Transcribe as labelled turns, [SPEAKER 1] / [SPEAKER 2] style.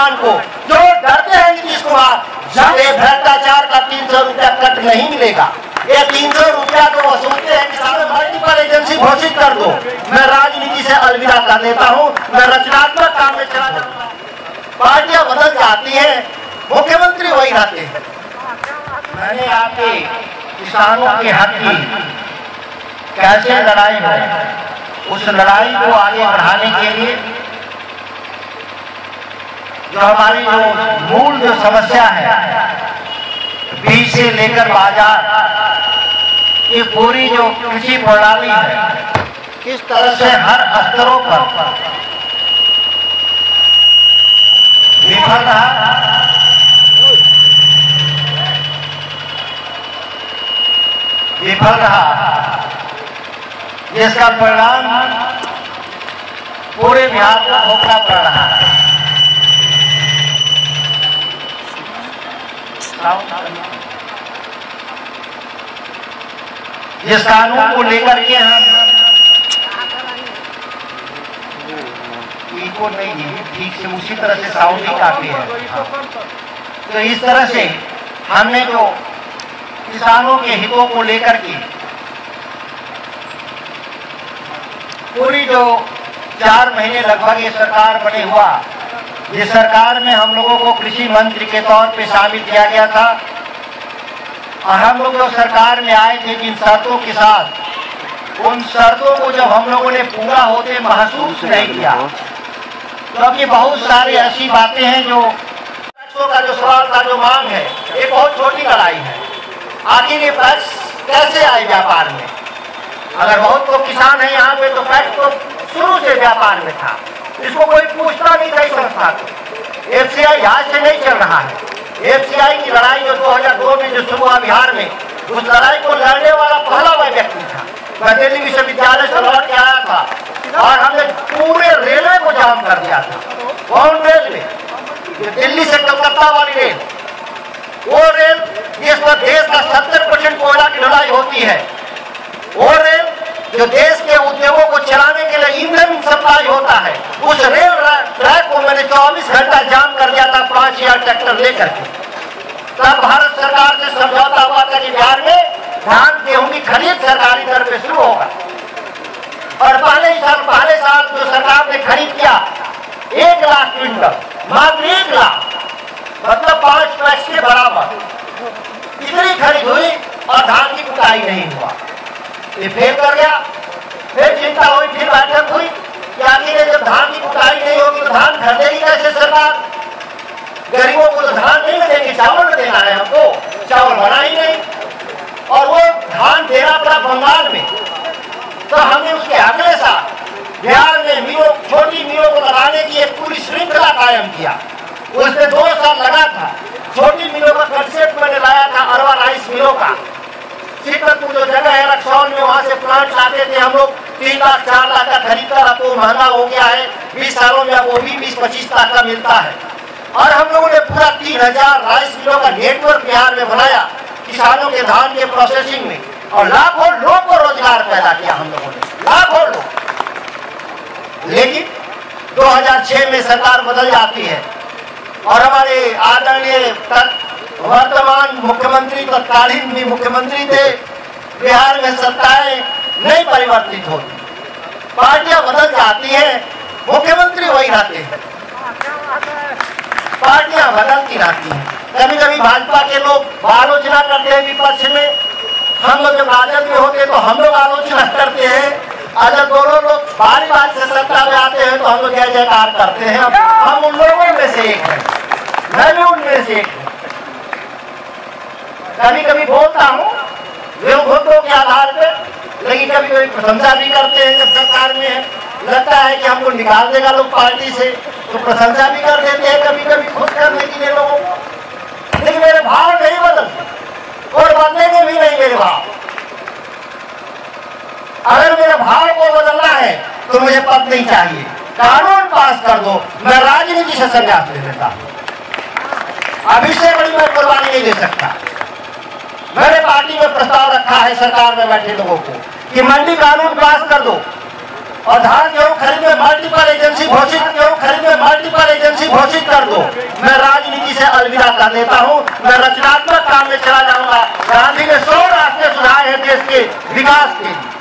[SPEAKER 1] सम्मान को। जो डरते हैं नीतीश कुमार, जब ये भ्रष्टाचार का तीन सौ रुपया कट नहीं मिलेगा। ये तीन सौ रुपया तो वसूलते हैं किसानों मल्टीपल एजेंसी घोषित कर दो। मैं राजनीति से अलविदा कर देता हूँ, मैं रचनात्मक काम में चला जाऊँगा। पार्टियाँ बदल जाती है, मुख्यमंत्री वही रहते हैं। मैंने आपके किसानों के हक की कैसे लड़ाई हो? उस लड़ाई को आगे बढ़ाने के लिए जो हमारी जो मूल जो समस्या है बीज से लेकर बाज़ार, ये पूरी जो कृषि प्रणाली है, किस तरह से हर स्तरों पर विफल रहा विफल रहा जिसका परिणाम पूरे बिहार को भोगना पड़ रहा है। जिस कानून को लेकर के हम इनको नहीं दी ठीक से उसी तरह से साउदी काफ़ी है हाँ। तो इस तरह से हमने जो किसानों के हितों को लेकर के पूरी जो चार महीने लगभग ये सरकार बने हुआ जिस सरकार में हम लोगों को कृषि मंत्री के तौर पे शामिल किया गया था। और हम लोग जो सरकार में आए थे, जिन शर्तों के साथ, उन शर्तों को जब हम लोगों ने पूरा होते महसूस नहीं किया तो बहुत सारी ऐसी बातें हैं जो का जो सवाल का जो मांग है, ये बहुत छोटी लड़ाई है। आखिर ये टैक्स कैसे आए व्यापार में? अगर बहुत तो किसान है यहाँ पे तो टैक्स तो शुरू से व्यापार में था। इसको कोई पूछता नहीं था संस्था को एफ़ सी आई आज से नहीं चल रहा है। एफसीआई की लड़ाई जो 2002 में जो शुरू हुआ बिहार में, उस लड़ाई को लड़ने वाला पहला वह व्यक्ति था। मैं दिल्ली विश्वविद्यालय से लौट के आया था और हमने पूरे रेलवे को जाम कर दिया था। कौन रेलवे दिल्ली से कलकत्ता वाली रेल। वो रेल जिस पर देश का सत्तर परसेंट कोयला की लड़ाई होती है। वो रेल जो देश के उद्योगों को चलाने के लिए ईंधन सप्लाई होता है उस रेल ट्रैक को मैंने 24 घंटा जाम कर दिया था पाँच हज़ार ट्रैक्टर लेकर के तब भारत सरकार से समझौता हुआ था कि बिहार में धान, गेहूँ की खरीद सरकारी दर पे शुरू होगा। और पहले साल पहले साल जो सरकार ने खरीद किया, एक लाख क्विंटल, मात्र एक लाख। मतलब पाँच पैक्स के बराबर। इतनी खरीद हुई और धान की कुटाई नहीं हुआ। ये फेल कर गया। फिर चिंता हुई, फिर बैठक हुई कि आखिर जब धान की कुटाई नहीं होगी तो धान खरीदेगी कैसे सरकार? गरीबों को तो धान नहीं देंगे चावल देना है हमको। चावल बना ही नहीं। और वो धान देना पड़ा बंगाल में। तो हमने उसके अगले साल बिहार में मिलों छोटी मिलों को लगाने की एक पूरी श्रृंखला कायम किया। उसमें दो साल लगा था। छोटी मिलों का कंसेप्ट मैंने लाया था, अरवा राइस मिलों का। सीतरपुर जो जगह है, रक्सौल में वहाँ से प्लांट लाते थे हम लोग। तीन लाख, चार लाख का खरीदकर अब तो महँगा हो गया है। बीस सालों में अब वो भी बीस, पच्चीस लाख का मिलता है। और हम लोगों ने पूरा तीन हज़ार राइस मिलों का नेटवर्क बिहार में बनाया, किसानों के धान के प्रोसेसिंग में। और लाखों लोगों को रोज़गार पैदा किया हम लोगों ने। लाखों लोग। लेकिन 2006 में सरकार बदल जाती है। और हमारे आदरणीय वर्तमान मुख्यमंत्री, तत्कालीन भी मुख्यमंत्री थे, बिहार में सत्ताएँ नहीं परिवर्तित होती। पार्टियाँ बदल जाती है, मुख्यमंत्री वही रहते हैं। पार्टियाँ बदलती रहती हैं। कभी कभी भाजपा के लोग आलोचना करते हैं विपक्ष में। हम लोग जब राजद में होते हैं तो हम लोग आलोचना करते हैं। जब दोनों लोग बारी बात से सत्ता में आते हैं तो हम लोग जय जयकार करते हैं। हम उन लोगों में से एक हैं। मैं भी उनमें से एक हूँ। कभी कभी बोलता हूँ विरोधों के आधार पर, लेकिन कभी कभी प्रशंसा भी करते हैं जब सरकार में है। लगता है कि हमको निकाल देगा लोग पार्टी से तो प्रशंसा भी कर देते हैं कभी कभी खुद करने के लिए लोगों को। लेकिन मेरे भाव नहीं बदलते और बदलेंगे भी नहीं मेरे भाव। अगर मेरे भाव को बदलना है तो मुझे पद नहीं चाहिए। कानून पास कर दो, मैं राजनीति से संन्यास ले लेता हूँ। अभी से बड़ी मैं कुर्बानी नहीं दे सकता। मैंने पार्टी में प्रस्ताव रखा है सरकार में बैठे लोगों को कि मंडी कानून पास कर दो और धान गेहूँ खरीद में मल्टीपल एजेंसी घोषित गेहूँ खरीद में मल्टीपल एजेंसी घोषित कर दो। मैं राजनीति से अलविदा कर देता हूँ। मैं रचनात्मक काम में चला जाऊँगा। गांधी ने सौ रास्ते सुझाए हैं देश के विकास के।